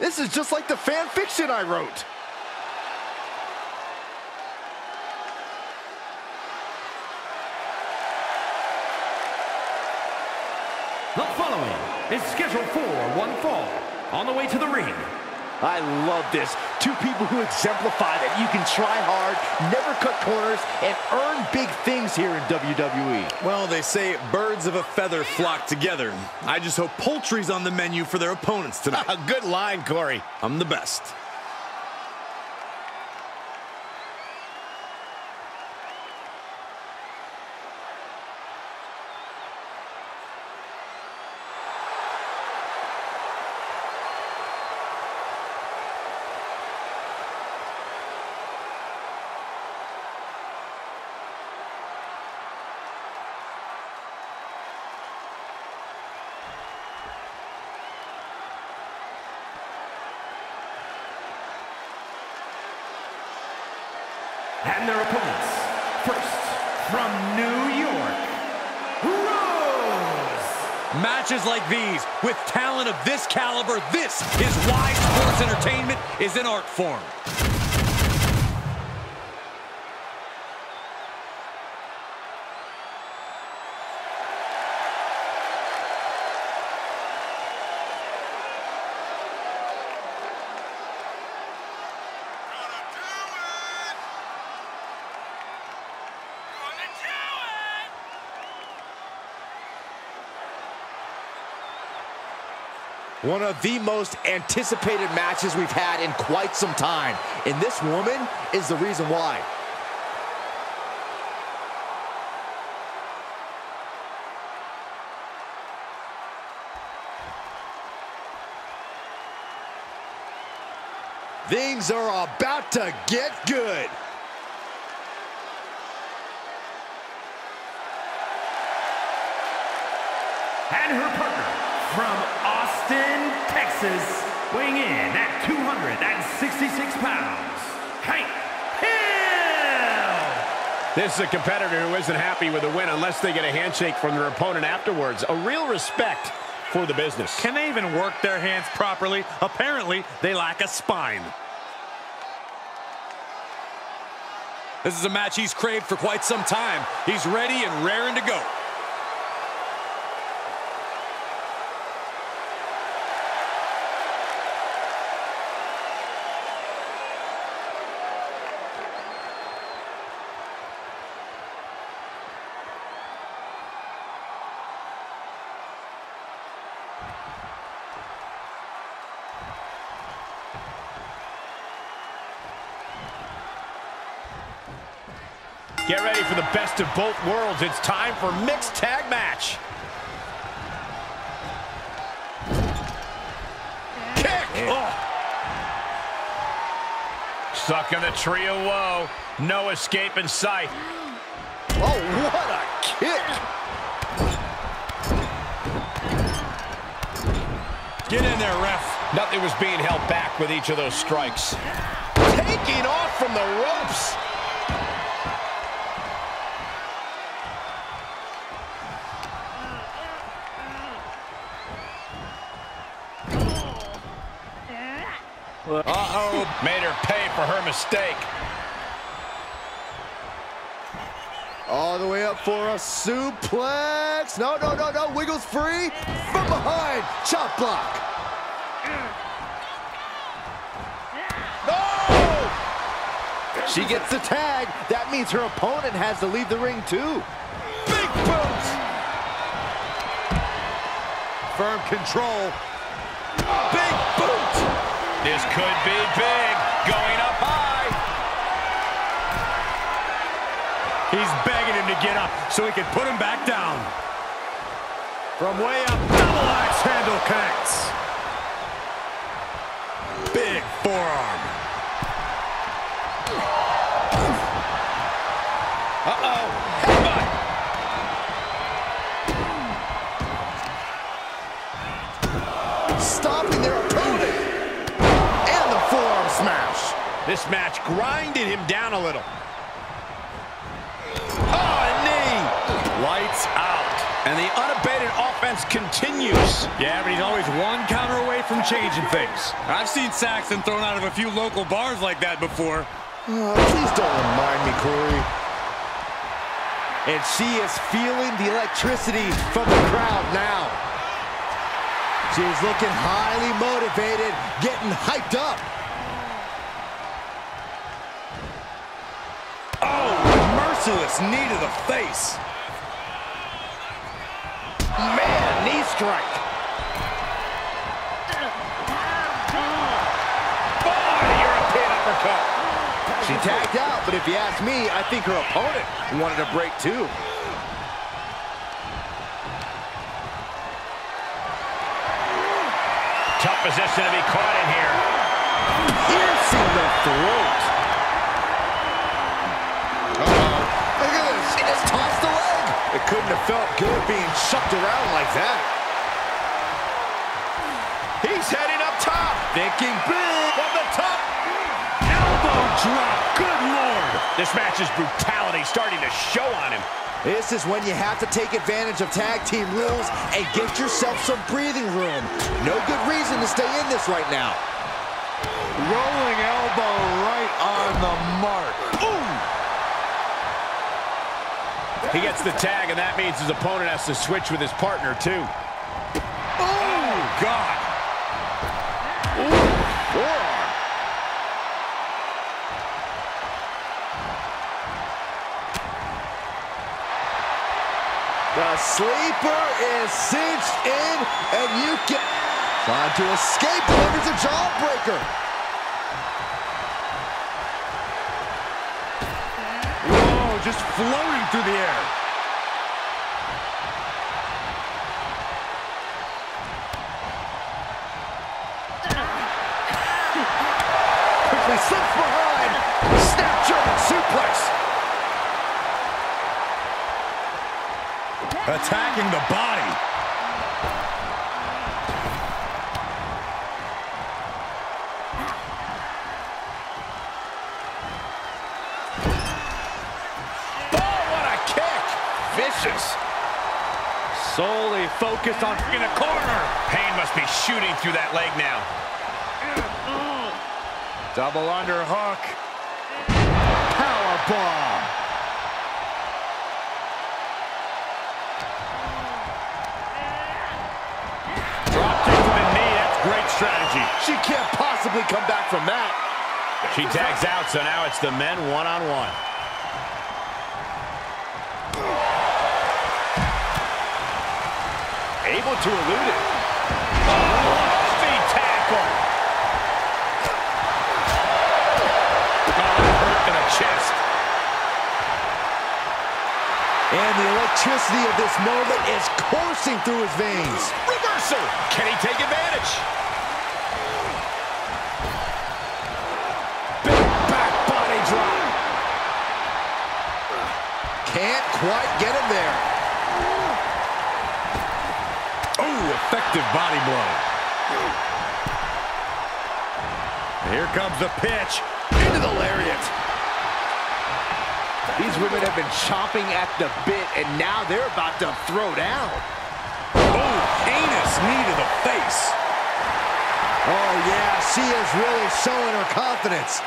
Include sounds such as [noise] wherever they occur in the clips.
This is just like the fan fiction I wrote. The following is scheduled for one fall. On the way to the ring, I love this. Two people who exemplify that you can try hard, never cut corners, and earn big things here in WWE. Well, they say birds of a feather flock together. I just hope poultry's on the menu for their opponents tonight. A [laughs] good line, Corey. I'm the best. And their opponents. First, from New York, Rose. Matches like these, with talent of this caliber, this is why sports entertainment is an art form. One of the most anticipated matches we've had in quite some time. And this woman is the reason why. Things are about to get good. And her partner from Texas, weighing in at 266 pounds, Hank Hill. This is a competitor who isn't happy with a win unless they get a handshake from their opponent afterwards. A real respect for the business. Can they even work their hands properly? Apparently, they lack a spine. This is a match he's craved for quite some time. He's ready and raring to go. Get ready for the best of both worlds. It's time for mixed tag match. Kick! Oh. Stuck in the tree of woe. No escape in sight. Oh, what a kick! Get in there, ref. Nothing was being held back with each of those strikes. Taking off from the ropes. Uh-oh. Made her pay for her mistake. All the way up for a suplex. No, no, no, no. Wiggles free. From behind. Chop block. No! She gets the tag. That means her opponent has to leave the ring too. Big boot. Firm control. Big boot. This could be big. Going up high. He's begging him to get up so he can put him back down. From way up, double axe handle connects. Big forearm. Uh-oh. Stopping their opponent. And the forearm smash. This match grinded him down a little. Oh, a knee. Lights out. And the unabated offense continues. Yeah, but he's always one counter away from changing things. I've seen Saxon thrown out of a few local bars like that before. Oh, please don't remind me, Corey. And she is feeling the electricity from the crowd now. She is looking highly motivated, getting hyped up. Merciless knee to the face. Man, knee strike. Boy, European uppercut. She tagged out, but if you ask me, I think her opponent wanted a break too. Tough position to be caught in here. Piercing the throat. Just tossed the leg. It couldn't have felt good being shucked around like that. He's heading up top. Thinking big from the top. Elbow drop. Good Lord. This match's brutality starting to show on him. This is when you have to take advantage of tag team rules and get yourself some breathing room. No good reason to stay in this right now. Rolling elbow right on the mark. He gets the tag, and that means his opponent has to switch with his partner, too. Oh, God. Forearm. The sleeper is cinched in, and you can... Trying to escape, delivers a jawbreaker. Just floating through the air. Quickly slips behind. Snap German suplex. Attacking the body. Solely focused on in a corner. Pain must be shooting through that leg now. Double underhook. Power bomb. Dropped into the knee. That's great strategy. She can't possibly come back from that. She tags out, so now it's the men one-on-one. Able to elude it. Speed tackle. Oh, hurt to the chest. And the electricity of this moment is coursing through his veins. Reversal. Can he take advantage? Big back body drop. Can't quite get him there. Oh, effective body blow. Here comes the pitch. Into the lariat. These women have been chomping at the bit, and now they're about to throw down. Oh, heinous knee to the face. Oh, yeah, she is really showing her confidence.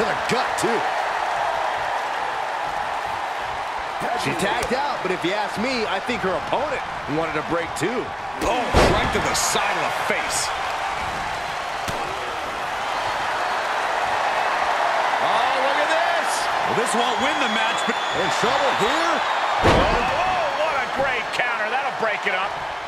To the gut, too. She tagged out, but if you ask me, I think her opponent wanted a break, too. Oh, right to the side of the face. Oh, look at this. Well, this won't win the match, but In trouble here. Oh, what a great counter. That'll break it up.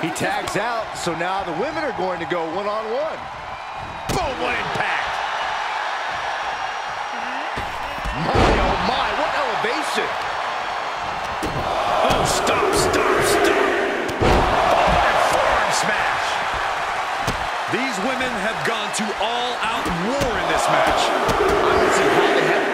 He tags out, so now the women are going to go one-on-one. Boom, what impact. My, oh my, what elevation. Oh, stop, stop, stop. Oh, forearm smash. these women have gone to all-out war in this match. I don't see how they have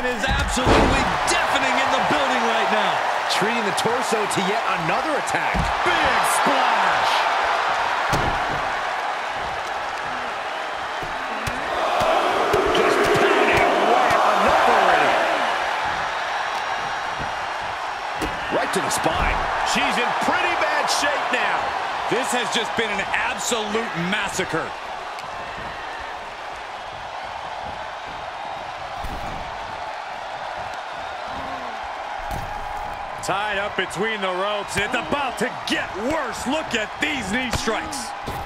Is absolutely deafening in the building right now. Treating the torso to yet another attack. Big splash. Just pounding away. Already. Right to the spine. She's in pretty bad shape now. This has just been an absolute massacre. Tied up between the ropes. It's about to get worse. Look at these knee strikes.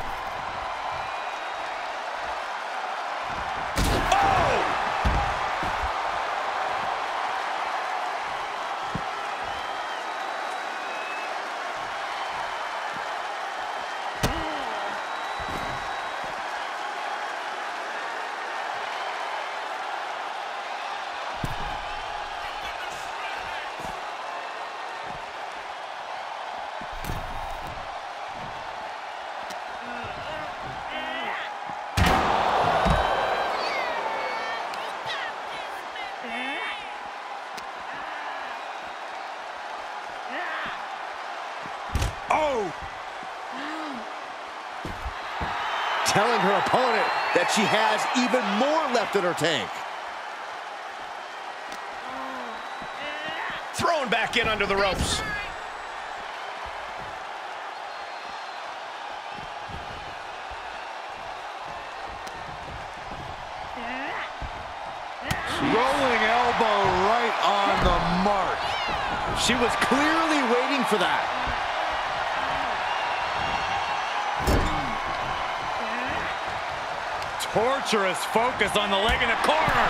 [gasps] Telling her opponent that she has even more left in her tank. Thrown back in under the ropes. Rolling elbow right on the mark. She was clearly waiting for that. Torturous focus on the leg in the corner.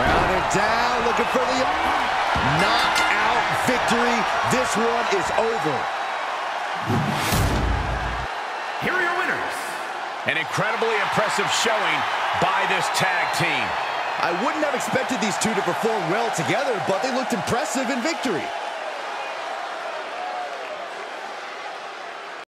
Rounded down, looking for the knockout victory. This one is over. Here are your winners. An incredibly impressive showing by this tag team. I wouldn't have expected these two to perform well together, but they looked impressive in victory.